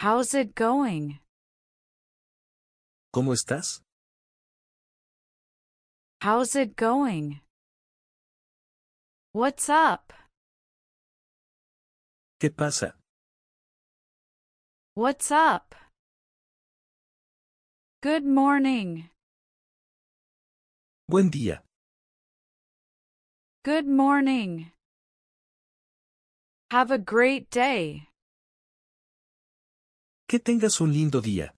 How's it going? ¿Cómo estás? How's it going? What's up? ¿Qué pasa? What's up? Good morning. Buen día. Good morning. Have a great day. Que tengas un lindo día.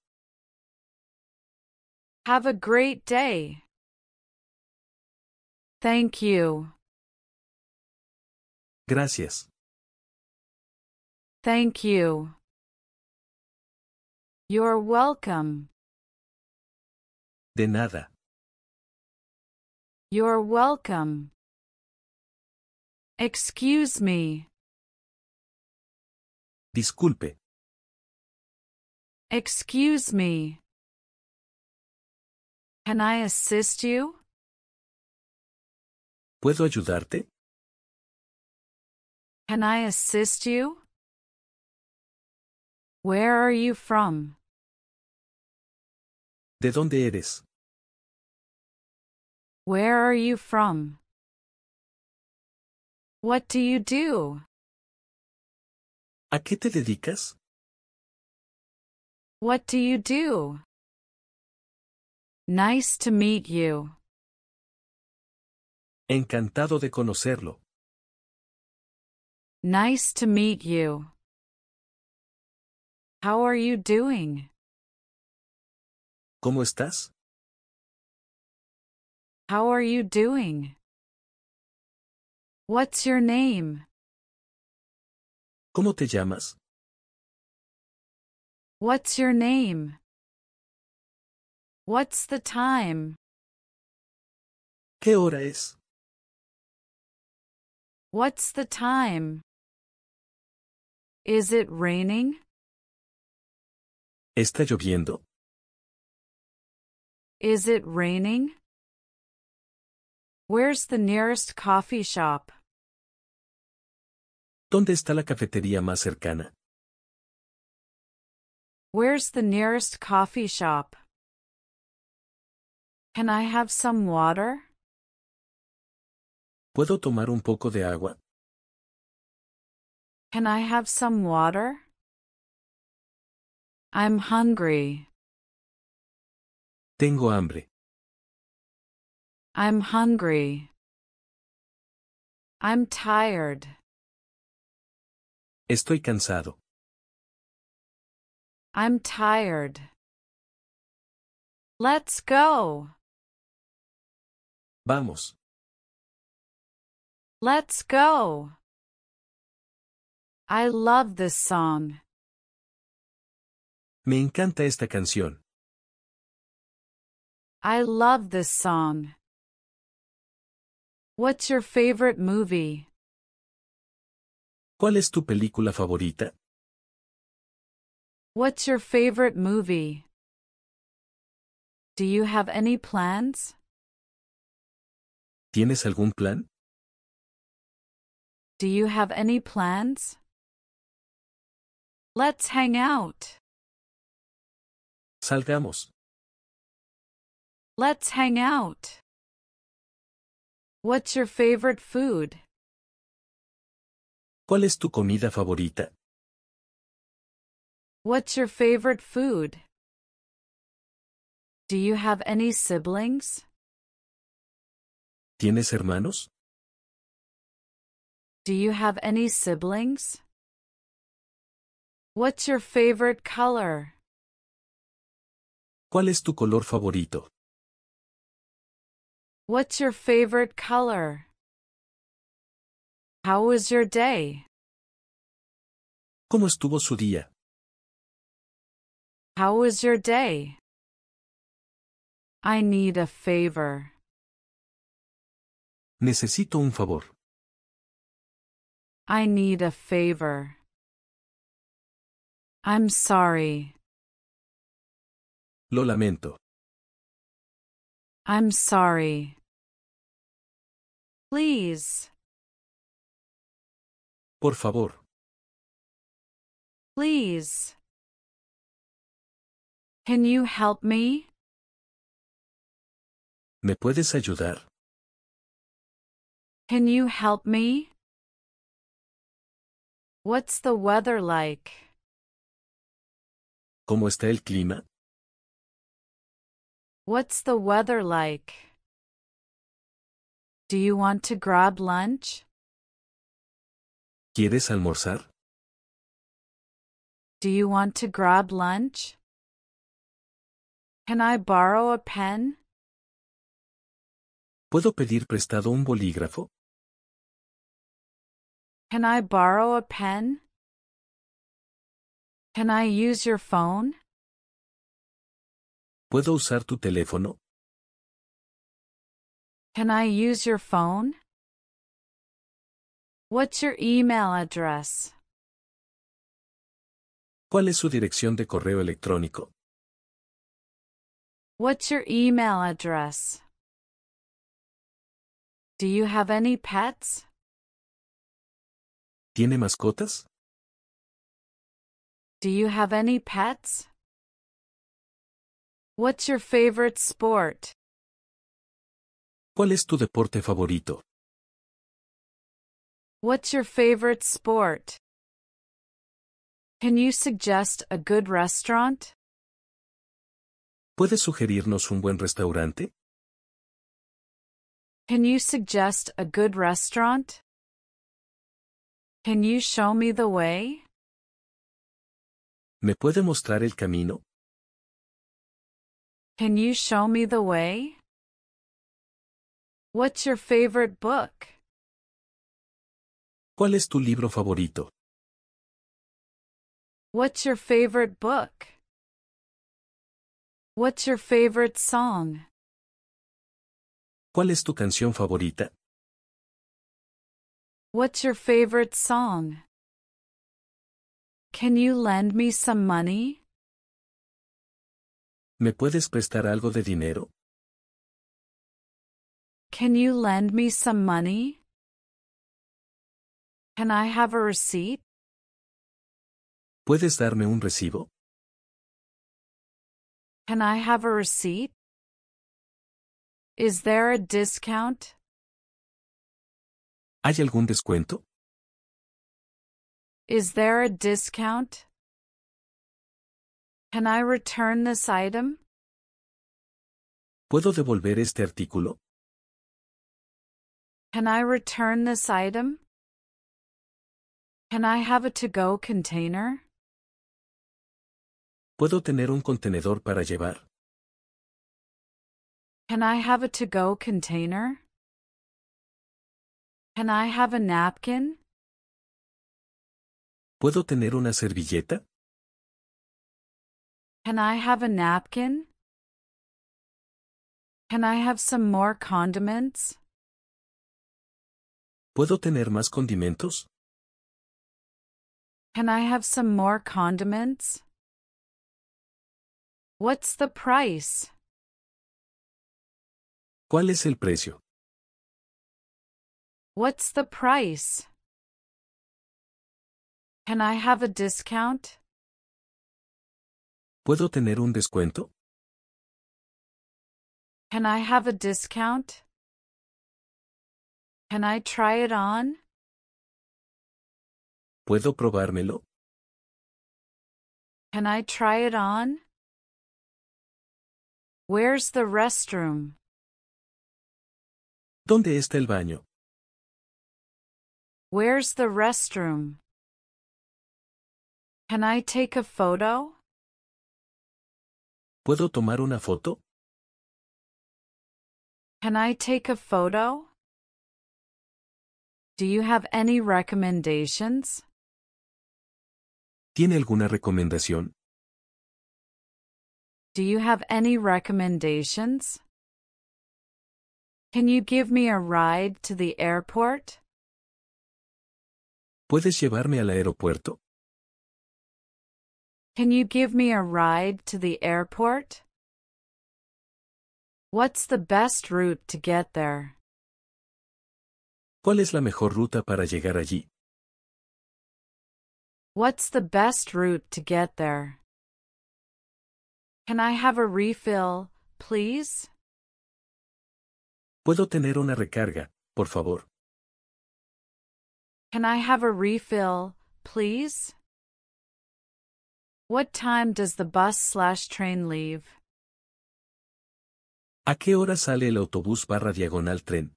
Have a great day. Thank you. Gracias. Thank you. You're welcome. De nada. You're welcome. Excuse me. Disculpe. Excuse me. Can I assist you? ¿Puedo ayudarte? Can I assist you? Where are you from? ¿De dónde eres? Where are you from? What do you do? ¿A qué te dedicas? What do you do? Nice to meet you. Encantado de conocerlo. Nice to meet you. How are you doing? ¿Cómo estás? How are you doing? What's your name? ¿Cómo te llamas? What's your name? What's the time? ¿Qué hora es? What's the time? Is it raining? ¿Está lloviendo? Is it raining? Where's the nearest coffee shop? ¿Dónde está la cafetería más cercana? Where's the nearest coffee shop? Can I have some water? ¿Puedo tomar un poco de agua? Can I have some water? I'm hungry. Tengo hambre. I'm hungry. I'm tired. Estoy cansado. I'm tired. Let's go. Vamos. Let's go. I love this song. Me encanta esta canción. I love this song. What's your favorite movie? ¿Cuál es tu película favorita? What's your favorite movie? Do you have any plans? ¿Tienes algún plan? Do you have any plans? Let's hang out. Salgamos. Let's hang out. What's your favorite food? ¿Cuál es tu comida favorita? What's your favorite food? Do you have any siblings? ¿Tienes hermanos? Do you have any siblings? What's your favorite color? ¿Cuál es tu color favorito? What's your favorite color? How was your day? ¿Cómo estuvo su día? How was your day? I need a favor. Necesito un favor. I need a favor. I'm sorry. Lo lamento. I'm sorry. Please, Por favor. please. Can you help me? ¿Me puedes ayudar? Can you help me? What's the weather like? ¿Cómo está el clima? What's the weather like? Do you want to grab lunch? ¿Quieres almorzar? Do you want to grab lunch? Can I borrow a pen? ¿Puedo pedir prestado un bolígrafo? Can I borrow a pen? Can I use your phone? ¿Puedo usar tu teléfono? Can I use your phone? What's your email address? ¿Cuál es su dirección de correo electrónico? What's your email address? Do you have any pets? ¿Tiene mascotas? Do you have any pets? What's your favorite sport? ¿Cuál es tu deporte favorito? What's your favorite sport? Can you suggest a good restaurant? ¿Puedes sugerirnos un buen restaurante? Can you suggest a good restaurant? Can you show me the way? ¿Me puede mostrar el camino? Can you show me the way? What's your favorite book? ¿Cuál es tu libro favorito? What's your favorite book? What's your favorite song? ¿Cuál es tu canción favorita? What's your favorite song? Can you lend me some money? ¿Me puedes prestar algo de dinero? Can you lend me some money? Can I have a receipt? ¿Puedes darme un recibo? Can I have a receipt? Is there a discount? ¿Hay algún descuento? Is there a discount? Can I return this item? ¿Puedo devolver este artículo? Can I return this item? Can I have a to-go container? ¿Puedo tener un contenedor para llevar? Can I have a to-go container? Can I have a napkin? ¿Puedo tener una servilleta? Can I have a napkin? Can I have some more condiments? ¿Puedo tener más condimentos? Can I have some more condiments? What's the price? ¿Cuál es el precio? What's the price? Can I have a discount? ¿Puedo tener un descuento? Can I have a discount? Can I try it on? ¿Puedo probármelo? Can I try it on? Where's the restroom? ¿Dónde está el baño? Where's the restroom? Can I take a photo? ¿Puedo tomar una foto? Can I take a photo? Do you have any recommendations? ¿Tiene alguna recomendación? Do you have any recommendations? Can you give me a ride to the airport? ¿Puedes llevarme al aeropuerto? Can you give me a ride to the airport? What's the best route to get there? ¿Cuál es la mejor ruta para llegar allí? What's the best route to get there? Can I have a refill, please? ¿Puedo tener una recarga, por favor? Can I have a refill, please? What time does the bus slash train leave? ¿A qué hora sale el autobús barra diagonal tren?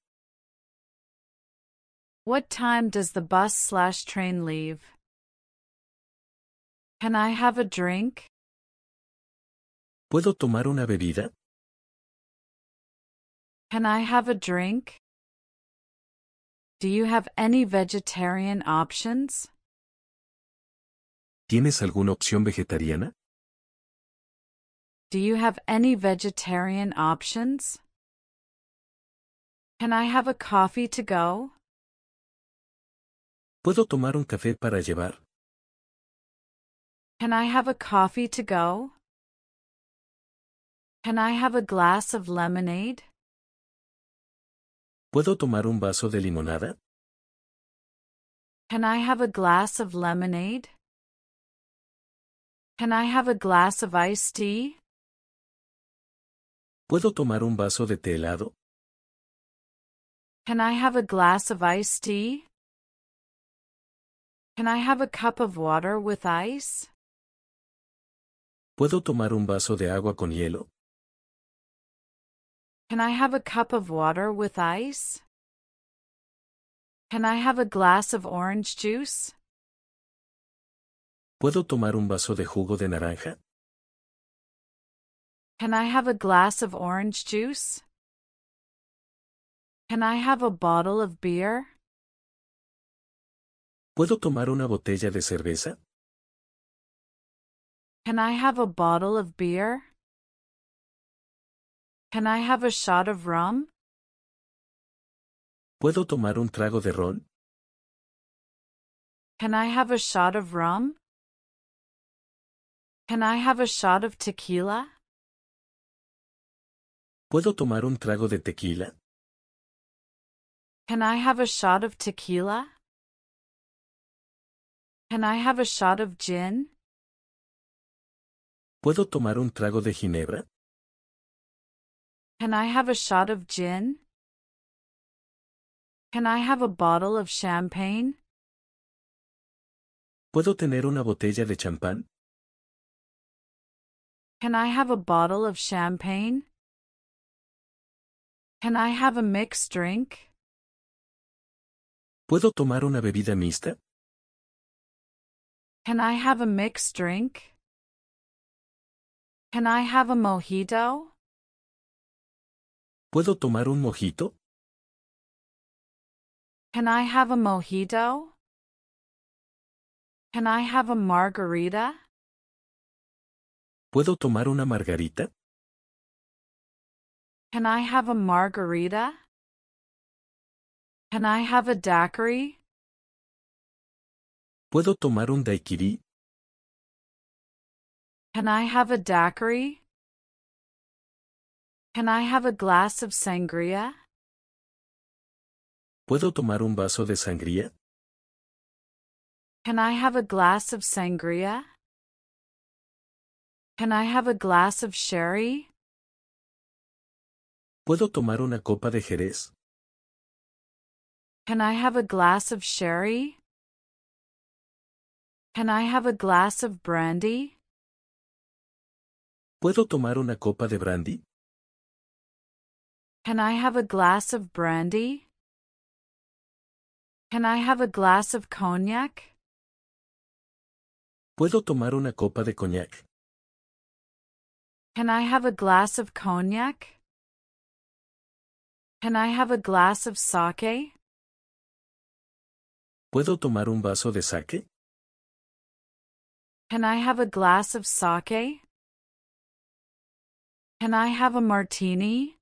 What time does the bus slash train leave? Can I have a drink? ¿Puedo tomar una bebida? Can I have a drink? Do you have any vegetarian options? ¿Tienes alguna opción vegetariana? Do you have any vegetarian options? Can I have a coffee to go? ¿Puedo tomar un café para llevar? Can I have a coffee to go? Can I have a glass of lemonade? ¿Puedo tomar un vaso de limonada? Can I have a glass of lemonade? Can I have a glass of iced tea? ¿Puedo tomar un vaso de té helado? Can I have a glass of iced tea? Can I have a cup of water with ice? ¿Puedo tomar un vaso de agua con hielo? Can I have a cup of water with ice? Can I have a glass of orange juice? ¿Puedo tomar un vaso de jugo de naranja? Can I have a glass of orange juice? Can I have a bottle of beer? ¿Puedo tomar una botella de cerveza? Can I have a bottle of beer? Can I have a shot of rum? ¿Puedo tomar un trago de ron? Can I have a shot of rum? Can I have a shot of tequila? ¿Puedo tomar un trago de tequila? Can I have a shot of tequila? Can I have a shot of gin? ¿Puedo tomar un trago de ginebra? Can I have a shot of gin? Can I have a bottle of champagne? ¿Puedo tener una botella de champán? Can I have a bottle of champagne? Can I have a mixed drink? ¿Puedo tomar una bebida mixta? Can I have a mixed drink? Can I have a mojito? ¿Puedo tomar un mojito? Can I have a mojito? Can I have a margarita? ¿Puedo tomar una margarita? Can I have a margarita? Can I have a daiquiri? ¿Puedo tomar un daiquiri? Can I have a daiquiri? Can I have a glass of sangria? ¿Puedo tomar un vaso de sangría? Can I have a glass of sangria? Can I have a glass of sherry? ¿Puedo tomar una copa de jerez? Can I have a glass of sherry? Can I have a glass of brandy? ¿Puedo tomar una copa de brandy? Can I have a glass of brandy? Can I have a glass of cognac? ¿Puedo tomar una copa de coñac? Can I have a glass of cognac? Can I have a glass of sake? ¿Puedo tomar un vaso de sake? Can I have a glass of sake? Can I have a martini?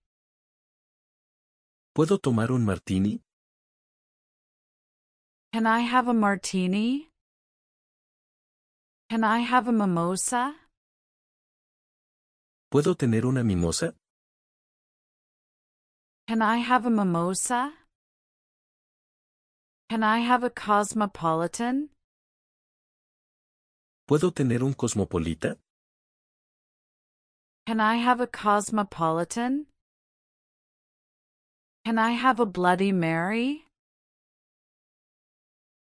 ¿Puedo tomar un martini? Can I have a martini? Can I have a mimosa? ¿Puedo tener una mimosa? Can I have a mimosa? Can I have a cosmopolitan? ¿Puedo tener un cosmopolita? Can I have a cosmopolitan? Can I have a Bloody Mary?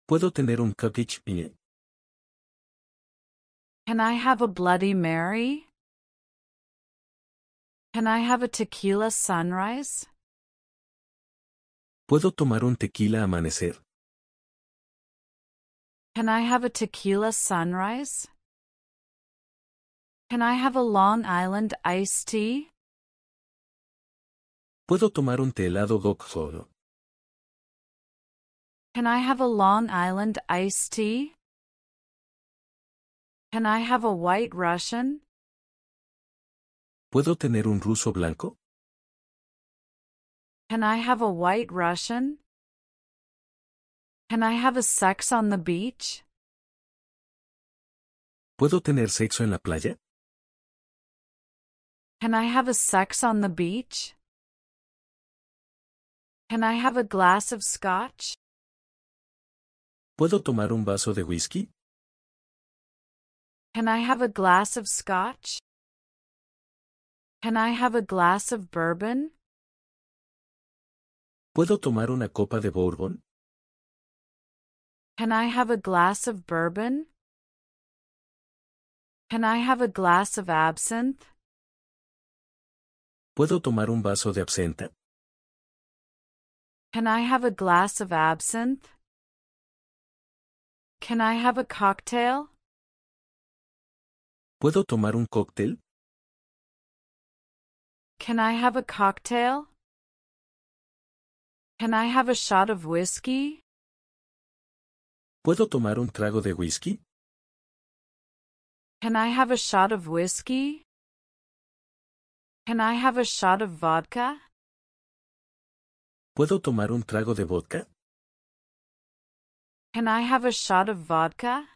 ¿Puedo tener un cottage pie? Can I have a Bloody Mary? Can I have a tequila sunrise? ¿Puedo tomar un tequila amanecer? Can I have a tequila sunrise? Can I have a Long Island iced tea? ¿Puedo tomar un té helado Doc Solo? Can I have a Long Island iced tea? Can I have a White Russian? ¿Puedo tener un ruso blanco? Can I have a White Russian? Can I have a sex on the beach? ¿Puedo tener sexo en la playa? Can I have a sex on the beach? Can I have a glass of scotch? ¿Puedo tomar un vaso de whisky? Can I have a glass of scotch? Can I have a glass of bourbon? ¿Puedo tomar una copa de bourbon? Can I have a glass of bourbon? Can I have a glass of absinthe? ¿Puedo tomar un vaso de absenta? Can I have a glass of absinthe? Can I have a cocktail? ¿Puedo tomar un cóctel? Can I have a cocktail? Can I have a shot of whiskey? ¿Puedo tomar un trago de whisky? Can I have a shot of whiskey? Can I have a shot of vodka? ¿Puedo tomar un trago de vodka? Can I have a shot of vodka?